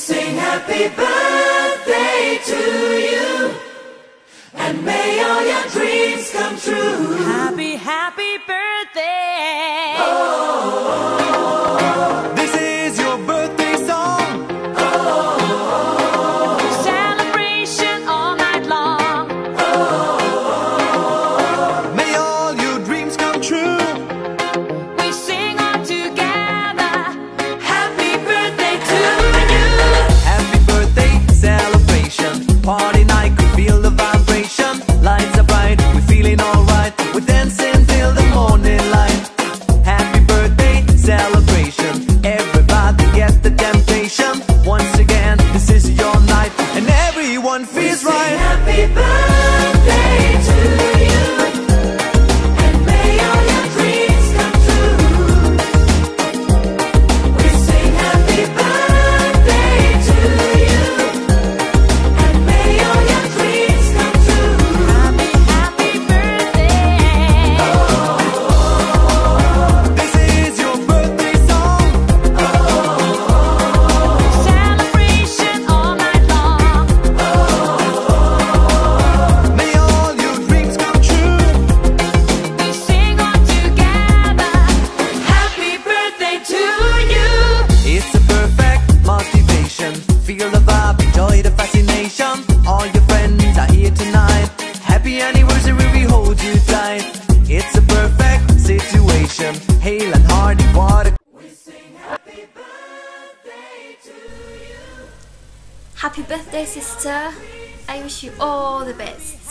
sing happy birthday to you. feel the vibe, enjoy the fascination. All your friends are here tonight. Happy anniversary, we hold you tight. It's a perfect situation. Hail and hearty, Water. we sing happy birthday to you. Happy birthday, sister. I wish you all the best.